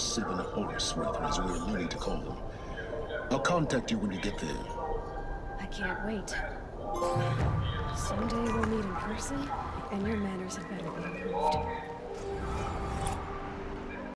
seven at rather, as we're learning to call them. I'll contact you when you get there. I can't wait. Someday we'll meet in person, and your manners had better be improved.